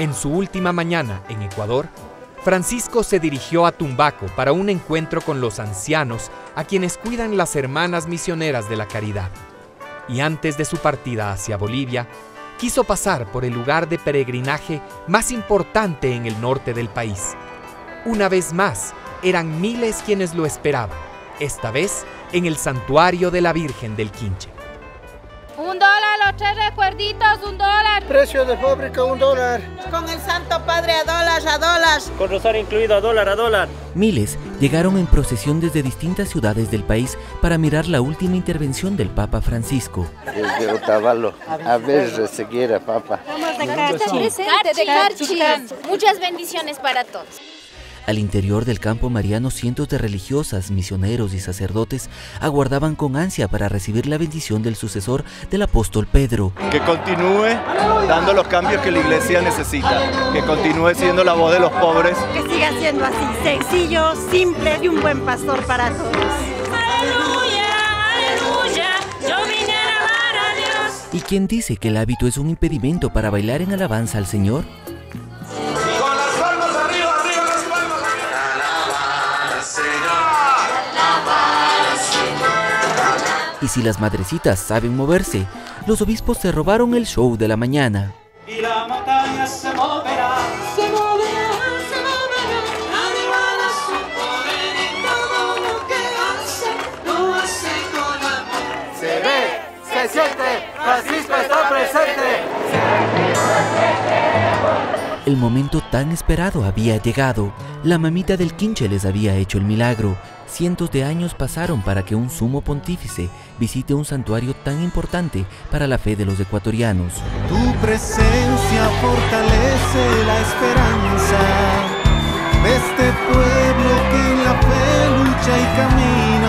En su última mañana en Ecuador, Francisco se dirigió a Tumbaco para un encuentro con los ancianos a quienes cuidan las hermanas misioneras de la caridad. Y antes de su partida hacia Bolivia, quiso pasar por el lugar de peregrinaje más importante en el norte del país. Una vez más, eran miles quienes lo esperaban, esta vez en el santuario de la Virgen del Quinche. Tres recuerditos, un dólar. Precio de fábrica, un dólar. Con el Santo Padre a dólar, a dólar. Con rosario incluido a dólar, a dólar. Miles llegaron en procesión desde distintas ciudades del país para mirar la última intervención del Papa Francisco. Desde Otavalo, a ver si quiera, Papa. Vamos de Carchi, de Carchi. Muchas bendiciones para todos. Al interior del campo mariano, cientos de religiosas, misioneros y sacerdotes aguardaban con ansia para recibir la bendición del sucesor del apóstol Pedro. Que continúe dando los cambios que la iglesia necesita, que continúe siendo la voz de los pobres. Que siga siendo así, sencillo, simple y un buen pastor para todos. Aleluya, aleluya, yo vine a alabar a Dios. ¿Y quién dice que el hábito es un impedimento para bailar en alabanza al Señor? Y si las madrecitas saben moverse, los obispos se robaron el show de la mañana. Y la montaña se moverá, se moverá, se moverá. Arriba su poder y todo lo que hace, lo hace con amor. Se ve, se siente, Francisco está presente. El momento tan esperado había llegado. La mamita del quinche les había hecho el milagro. Cientos de años pasaron para que un sumo pontífice visite un santuario tan importante para la fe de los ecuatorianos. Tu presencia fortalece la esperanza de este pueblo que en la fe lucha y camina.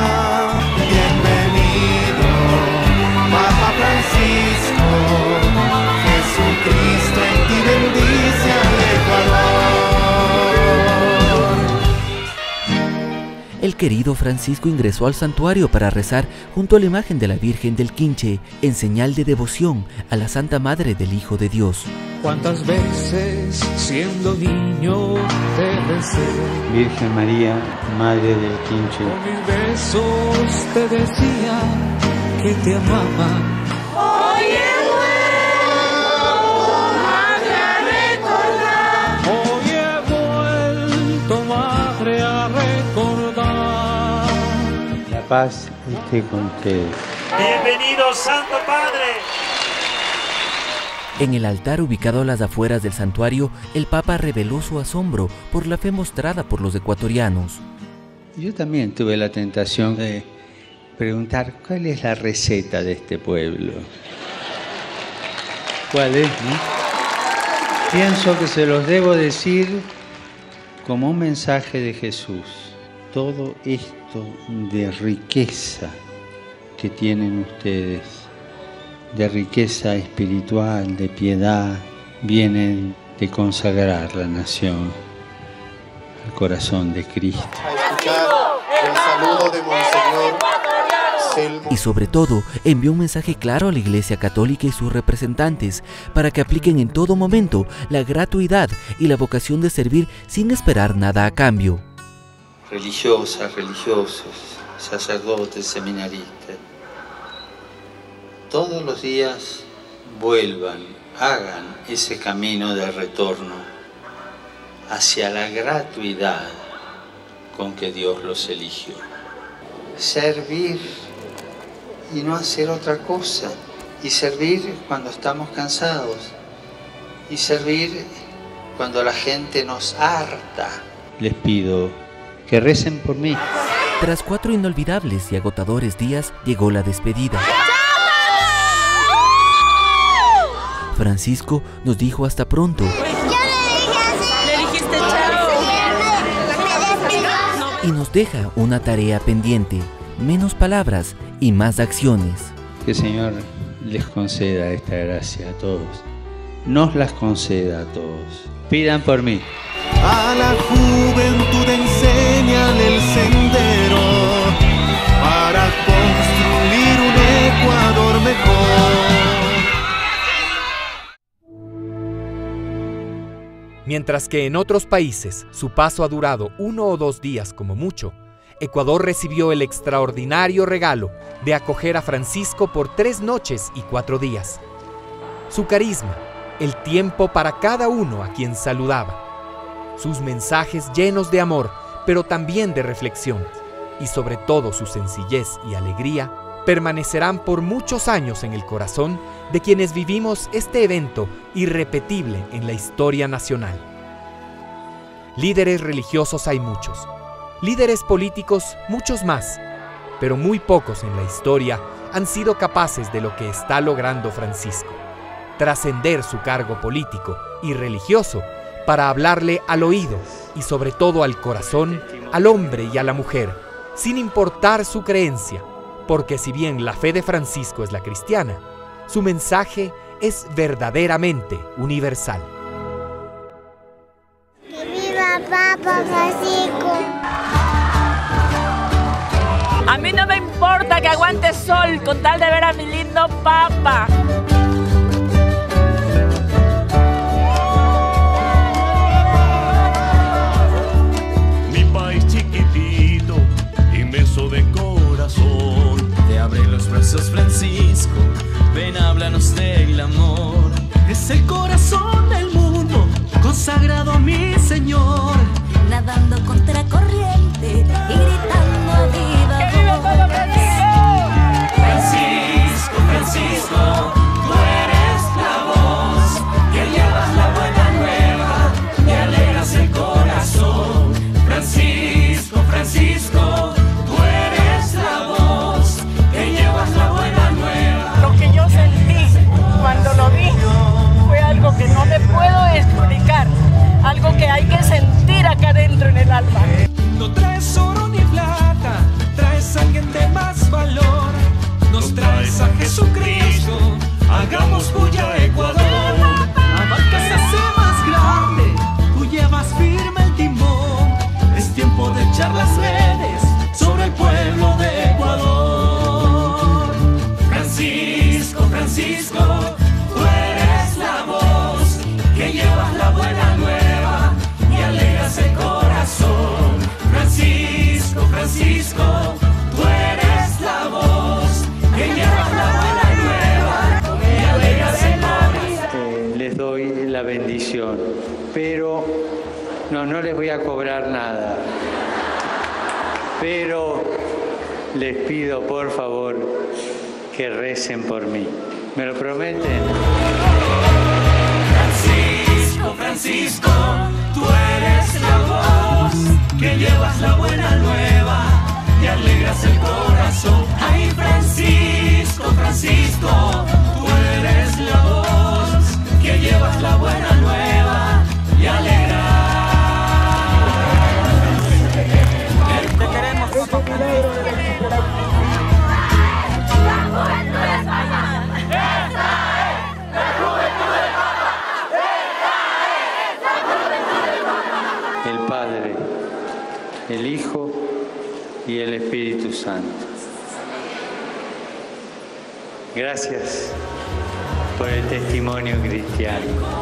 Querido Francisco ingresó al santuario para rezar junto a la imagen de la Virgen del Quinche en señal de devoción a la Santa Madre del Hijo de Dios. ¿Cuántas veces siendo niño te besé? Virgen María, Madre del Quinche. Con mis besos te decía que te amaba. Paz esté con ustedes. Bienvenido, Santo Padre. En el altar ubicado a las afueras del santuario, el Papa reveló su asombro por la fe mostrada por los ecuatorianos. Yo también tuve la tentación de preguntar cuál es la receta de este pueblo. ¿Cuál es? no? Pienso que se los debo decir como un mensaje de Jesús. Todo esto de riqueza que tienen ustedes, de riqueza espiritual, de piedad, vienen de consagrar la nación al corazón de Cristo. A escuchar el saludo de Monseñor Selmo. Y sobre todo, envió un mensaje claro a la Iglesia Católica y sus representantes para que apliquen en todo momento la gratuidad y la vocación de servir sin esperar nada a cambio. Religiosas, religiosos, sacerdotes, seminaristas, todos los días vuelvan, hagan ese camino de retorno hacia la gratuidad con que Dios los eligió. Servir y no hacer otra cosa. Y servir cuando estamos cansados. Y servir cuando la gente nos harta. Les pido que recen por mí. Tras cuatro inolvidables y agotadores días, llegó la despedida. Francisco nos dijo hasta pronto. Le dijiste chao. y nos deja una tarea pendiente, menos palabras y más acciones. Que el Señor les conceda esta gracia a todos. Nos las conceda a todos. Pidan por mí. A la juventud el sendero para construir un Ecuador mejor. Mientras que en otros países su paso ha durado uno o dos días como mucho, Ecuador recibió el extraordinario regalo de acoger a Francisco por tres noches y cuatro días. Su carisma, el tiempo para cada uno a quien saludaba, sus mensajes llenos de amor, pero también de reflexión, y sobre todo su sencillez y alegría, permanecerán por muchos años en el corazón de quienes vivimos este evento irrepetible en la historia nacional. Líderes religiosos hay muchos, líderes políticos muchos más, pero muy pocos en la historia han sido capaces de lo que está logrando Francisco, trascender su cargo político y religioso para hablarle al oído y sobre todo al corazón, al hombre y a la mujer, sin importar su creencia, porque si bien la fe de Francisco es la cristiana, su mensaje es verdaderamente universal. ¡Que viva Papa Francisco! A mí no me importa que aguante sol con tal de ver a mi lindo Papa. Brazos, Francisco. Ven, háblanos del amor. Es el corazón del mundo, consagrado a mi Señor. Nadando contra corriente y gritando. ¡Que viva Papa buena nueva y alegras el corazón. Francisco, Francisco, tú eres la voz que llevas la buena nueva y alegras el corazón. Eh, les doy la bendición, pero no, no les voy a cobrar nada. Pero les pido por favor que recen por mí. ¿Me lo prometen? Francisco, tú eres la voz que llevas la buena nueva y alegras el corazón. Gracias por el testimonio cristiano.